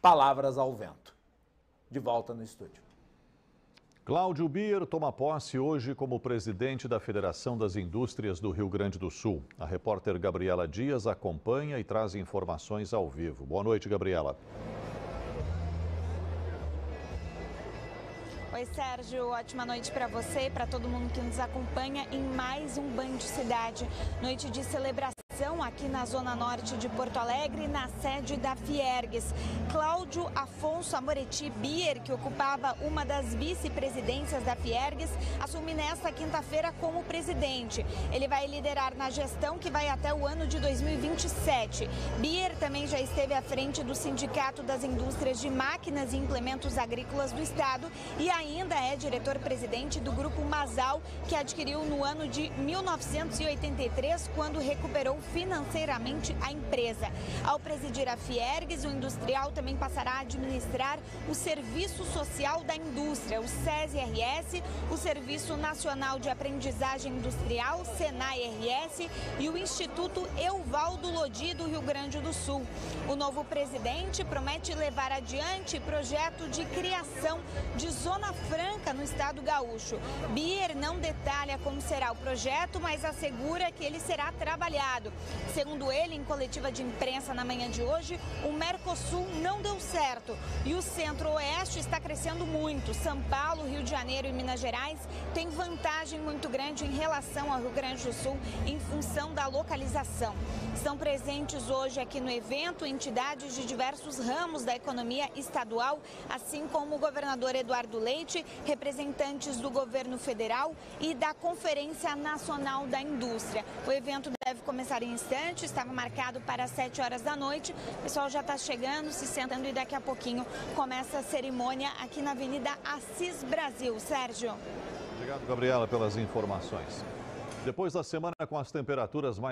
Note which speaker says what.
Speaker 1: palavras ao vento. De volta no estúdio.
Speaker 2: Cláudio Bier toma posse hoje como presidente da Federação das Indústrias do Rio Grande do Sul. A repórter Gabriela Dias acompanha e traz informações ao vivo. Boa noite, Gabriela.
Speaker 3: Oi, Sérgio. Ótima noite para você e para todo mundo que nos acompanha em mais um Band Cidade. Noite de celebração aqui na zona norte de Porto Alegre, na sede da Fiergues. Cláudio Afonso Amoretti Bier, que ocupava uma das vice-presidências da Fiergues, assume nesta quinta-feira como presidente. Ele vai liderar na gestão que vai até o ano de 2027. Bier também já esteve à frente do Sindicato das Indústrias de Máquinas e Implementos Agrícolas do Estado e ainda é diretor-presidente do Grupo Masal, que adquiriu no ano de 1983, quando recuperou financeiramente a empresa. Ao presidir a Fiergues, o industrial também passará a administrar o Serviço Social da Indústria, o SESI-RS, o Serviço Nacional de Aprendizagem Industrial, SENAI-RS e o Instituto Euvaldo Lodi do Rio Grande do Sul. O novo presidente promete levar adiante projeto de criação de Zona Franca no estado gaúcho. Bier não detalha como será o projeto, mas assegura que ele será trabalhado. Segundo ele, em coletiva de imprensa na manhã de hoje, o Mercosul não deu certo e o Centro-Oeste está crescendo muito. São Paulo, Rio de Janeiro e Minas Gerais têm vantagem muito grande em relação ao Rio Grande do Sul em função da localização. Estão presentes hoje aqui no evento entidades de diversos ramos da economia estadual, assim como o governador Eduardo Leite, representantes do governo federal e da Conferência Nacional da Indústria. O evento deve começar em instantes, estava marcado para as 7 horas da noite. O pessoal já está chegando, se sentando e daqui a pouquinho começa a cerimônia aqui na Avenida Assis Brasil. Sérgio.
Speaker 2: Obrigado, Gabriela, pelas informações. Depois da semana com as temperaturas mais